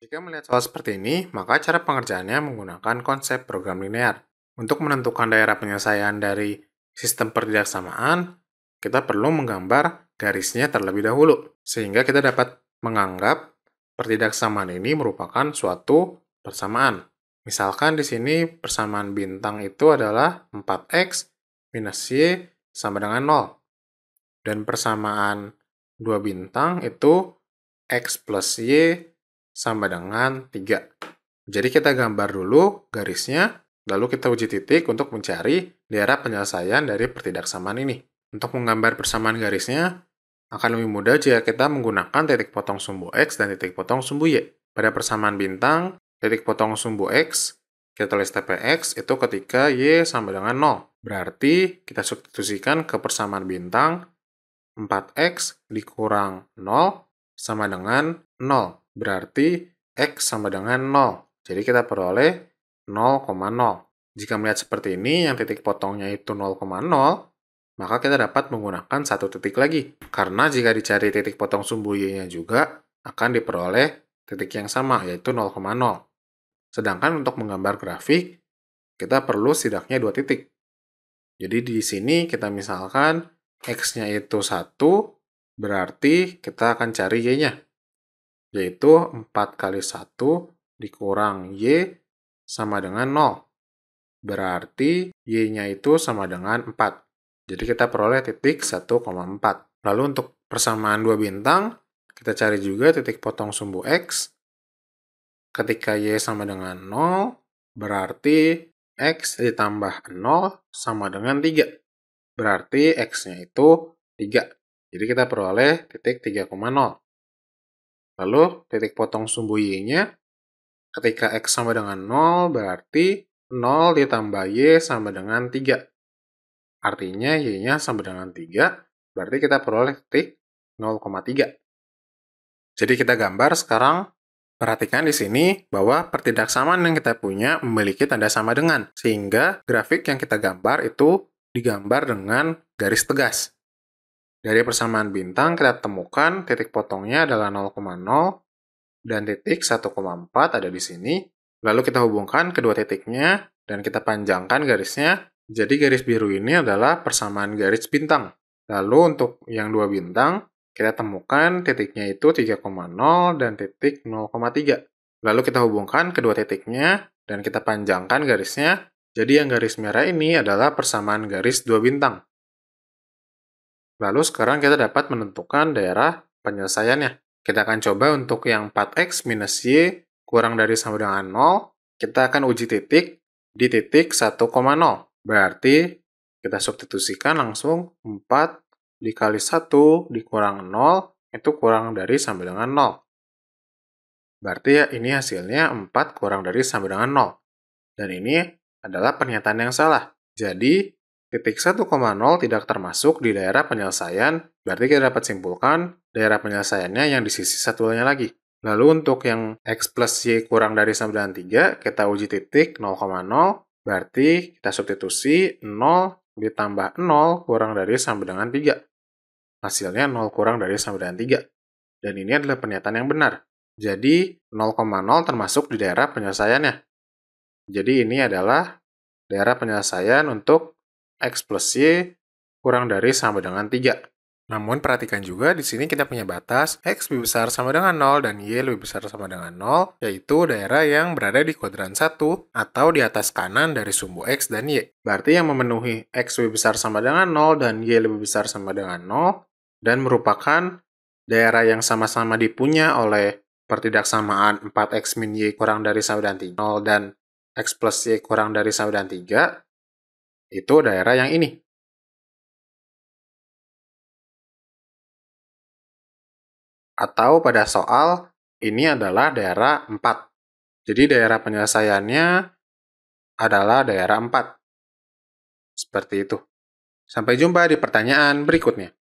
Jika melihat soal seperti ini, maka cara pengerjaannya menggunakan konsep program linear. Untuk menentukan daerah penyelesaian dari sistem pertidaksamaan, kita perlu menggambar garisnya terlebih dahulu, sehingga kita dapat menganggap pertidaksamaan ini merupakan suatu persamaan. Misalkan di sini persamaan bintang itu adalah 4x minus y sama dengan 0. Dan persamaan dua bintang itu x plus y sama dengan 3. Jadi kita gambar dulu garisnya, lalu kita uji titik untuk mencari daerah penyelesaian dari pertidaksamaan ini. Untuk menggambar persamaan garisnya, akan lebih mudah jika kita menggunakan titik potong sumbu x dan titik potong sumbu y. Pada persamaan bintang, titik potong sumbu X, kita tulis TPX itu ketika Y sama dengan 0. Berarti kita substitusikan ke persamaan bintang 4X dikurang 0 sama dengan 0. Berarti X sama dengan 0. Jadi kita peroleh 0,0. Jika melihat seperti ini, yang titik potongnya itu 0,0, maka kita dapat menggunakan satu titik lagi. Karena jika dicari titik potong sumbu Y-nya juga, akan diperoleh titik yang sama, yaitu 0,0. Sedangkan untuk menggambar grafik, kita perlu setidaknya dua titik. Jadi di sini kita misalkan X-nya itu 1, berarti kita akan cari Y-nya. Yaitu 4 kali 1 dikurang Y sama dengan 0. Berarti Y-nya itu sama dengan 4. Jadi kita peroleh titik 1,4. Lalu untuk persamaan dua bintang, kita cari juga titik potong sumbu X Ketika Y sama dengan 0, berarti X ditambah 0 sama dengan 3. Berarti X-nya itu 3. Jadi kita peroleh titik 3,0. Lalu titik potong sumbu Y-nya, ketika X sama dengan 0, berarti 0 ditambah Y sama dengan 3. Artinya Y-nya sama dengan 3, berarti kita peroleh titik 0,3. Jadi kita gambar sekarang Perhatikan di sini bahwa pertidaksamaan yang kita punya memiliki tanda sama dengan, sehingga grafik yang kita gambar itu digambar dengan garis tegas. Dari persamaan bintang, kita temukan titik potongnya adalah 0,0 dan titik 1,4 ada di sini. Lalu kita hubungkan kedua titiknya dan kita panjangkan garisnya. Jadi garis biru ini adalah persamaan garis bintang. Lalu untuk yang dua bintang, kita temukan titiknya itu 3,0 dan titik 0,3. Lalu kita hubungkan kedua titiknya dan kita panjangkan garisnya. Jadi yang garis merah ini adalah persamaan garis dua bintang. Lalu sekarang kita dapat menentukan daerah penyelesaiannya. Kita akan coba untuk yang 4x minus y kurang dari sama dengan 0, kita akan uji titik di titik 1,0. Berarti kita substitusikan langsung 4 dikali 1 dikurang 0 itu kurang dari sama dengan 0. Berarti ya ini hasilnya 4 kurang dari sama dengan 0. Dan ini adalah pernyataan yang salah. Jadi, titik 1,0 tidak termasuk di daerah penyelesaian, berarti kita dapat simpulkan daerah penyelesaiannya yang di sisi satunya lagi. Lalu untuk yang x plus y kurang dari sama dengan 3, kita uji titik 0,0, berarti kita substitusi 0 ditambah 0 kurang dari sama dengan 3. Hasilnya 0 kurang dari sama dengan 3. Dan ini adalah pernyataan yang benar. Jadi 0,0 termasuk di daerah penyelesaiannya. Jadi ini adalah daerah penyelesaian untuk X plus Y kurang dari sama dengan 3. Namun perhatikan juga di sini kita punya batas X lebih besar sama dengan 0 dan Y lebih besar sama dengan 0, yaitu daerah yang berada di kuadran 1 atau di atas kanan dari sumbu X dan Y. Berarti yang memenuhi X lebih besar sama dengan 0 dan Y lebih besar sama dengan 0 dan merupakan daerah yang sama-sama dipunya oleh pertidaksamaan 4x min y kurang dari sama dengan 0 dan x plus y kurang dari sama dengan 3, itu daerah yang ini. Atau pada soal, ini adalah daerah 4. Jadi daerah penyelesaiannya adalah daerah 4. Seperti itu. Sampai jumpa di pertanyaan berikutnya.